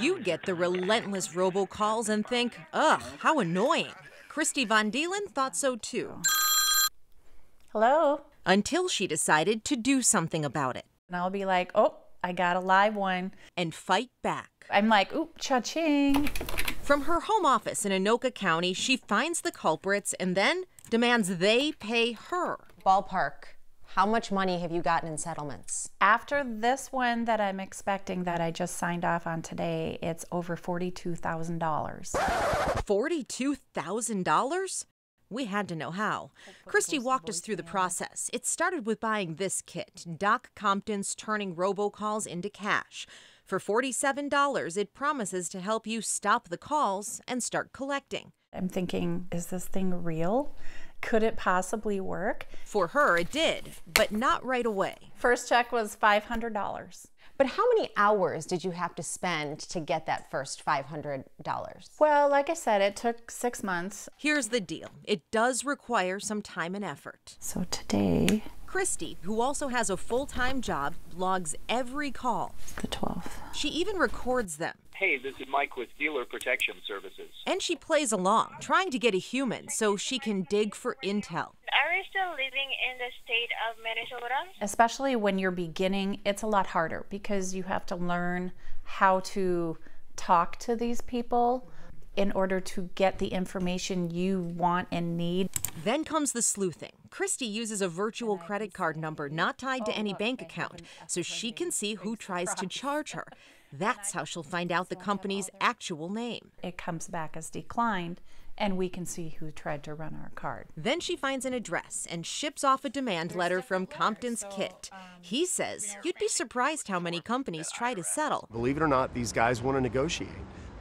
You get the relentless robocalls and think, ugh, how annoying. Kristi VonDeylen thought so too. Hello? Until she decided to do something about it And I'll be like, oh, I got a live one. and fight back. I'm like, oop, cha-ching. From her home office in Anoka County, she finds the culprits and then demands they pay her. Ballpark, how much money have you gotten in settlements? After this one that I'm expecting that I just signed off on today, it's over $42,000. $42,000? We had to know how. Kristi walked us through the process. It started with buying this kit Doc Compton's Turning Robocalls into Cash. For $47, it promises to help you stop the calls and start collecting. I'm thinking, is this thing real? Could it possibly work? For her, it did, but not right away. First check was $500. But how many hours did you have to spend to get that first $500? Well, like I said, it took six months. Here's the deal it does require some time and effort. So today, Kristi, who also has a full time job, logs every call. the 12th. She even records them. Hey, this is Mike with Dealer Protection Services. And she plays along, trying to get a human so she can dig for intel. Are you still living in the state of Minnesota? Especially when you're beginning, it's a lot harder because you have to learn how to talk to these people in order to get the information you want and need. Then comes the sleuthing. Kristi uses a virtual credit card number not tied to any bank account so she can see who tries to charge her. That's how she'll find out the company's actual name. It comes back as declined, and we can see who tried to run our card. Then she finds an address and ships off a demand letter from Compton's Kit. He says you'd be surprised how many companies try to settle. Believe it or not, these guys want to negotiate.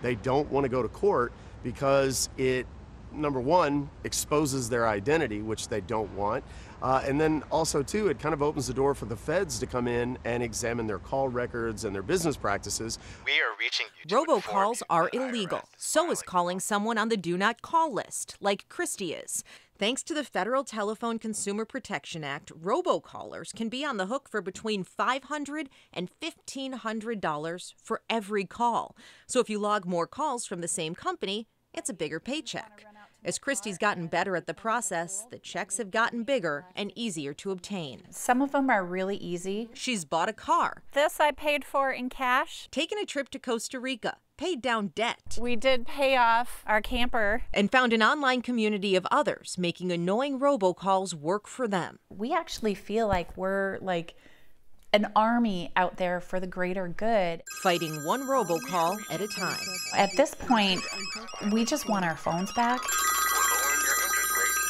They don't want to go to court because it, number one, exposes their identity, which they don't want. Uh, and then also, too, it kind of opens the door for the feds to come in and examine their call records and their business practices. We are reaching you to inform Robocalls you are illegal. So is calling someone on the do not call list, like Kristi is. Thanks to the Federal Telephone Consumer Protection Act, robocallers can be on the hook for between $500 and $1,500 for every call. So if you log more calls from the same company, it's a bigger paycheck. As Kristi's gotten better at the process, the checks have gotten bigger and easier to obtain. Some of them are really easy. She's bought a car, This I paid for in cash. taken a trip to Costa Rica, paid down debt, We did pay off our camper. and found an online community of others making annoying robocalls work for them. We actually feel like we're like an army out there for the greater good. Fighting one robocall at a time. At this point, we just want our phones back.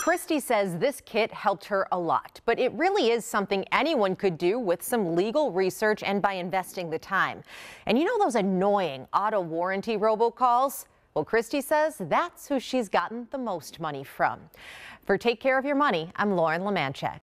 Kristi says this kit helped her a lot, but it really is something anyone could do with some legal research and by investing the time. And you know those annoying auto warranty robocalls? Well, Kristi says that's who she's gotten the most money from. For Take Care of Your Money, I'm Lauren Leamanczyk.